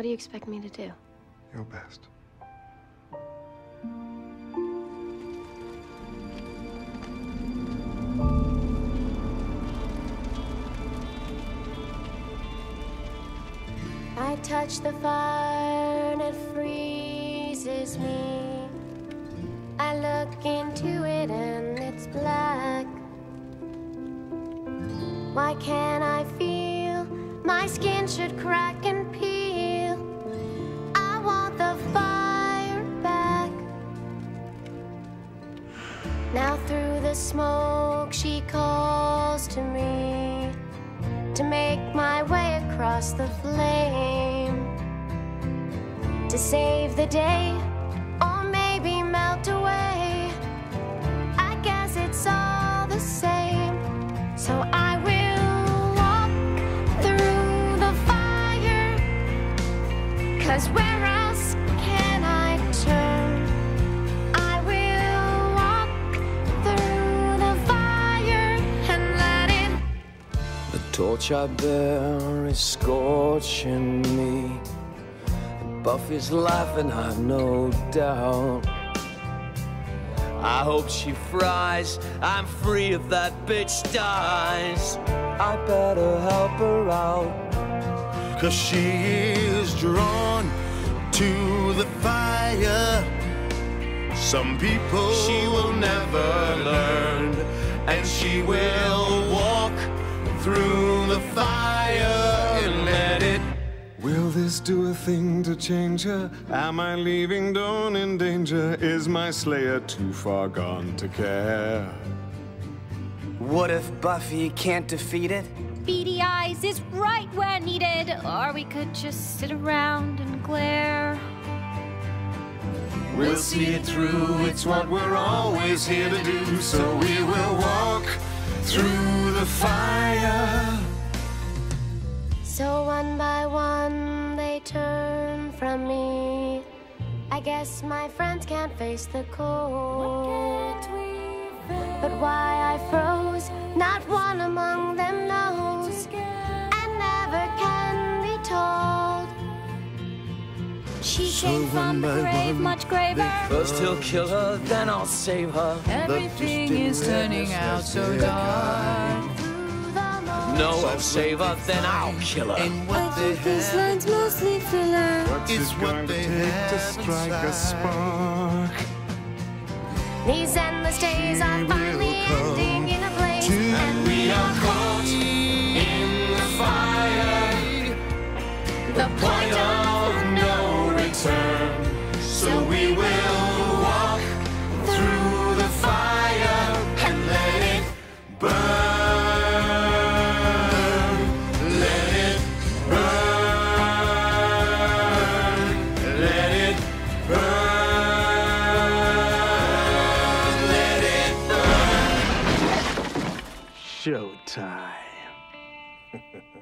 What do you expect me to do? Your best. I touch the fire and it freezes me. I look into it and it's black. Why can't I feel my skin Now through the smoke she calls to me to make my way across the flame to save the day or maybe melt away. I guess it's all the same. So I will walk through the fire. Cause where else torch I bear is scorching me. Buffy's laughing, I've no doubt. I hope she fries. I'm free if that bitch dies. I better help her out. Cause she is drawn to the fire. Some people She will never learn, and she will walk through the fire and let it. Will this do a thing to change her? Am I leaving Dawn in danger? Is my slayer too far gone to care? What if Buffy can't defeat it? Beady eyes is right where needed, or we could just sit around and glare. We'll see it through, it's what we're always here to do. So we will walk through the fire. So one by one they turn from me. I guess my friends can't face the cold. But why I froze, not one among them knows, and never can be told. She So came from the grave, one, much graver. First he'll kill her, then I'll save her. Everything is turning out so dark. Through the moment, No, I'll save her, then I'll kill her. And what they These have lines mostly filler. What's It's it what going to they take to have strike a spark? These endless days are finally ending in a blaze, and we are Showtime.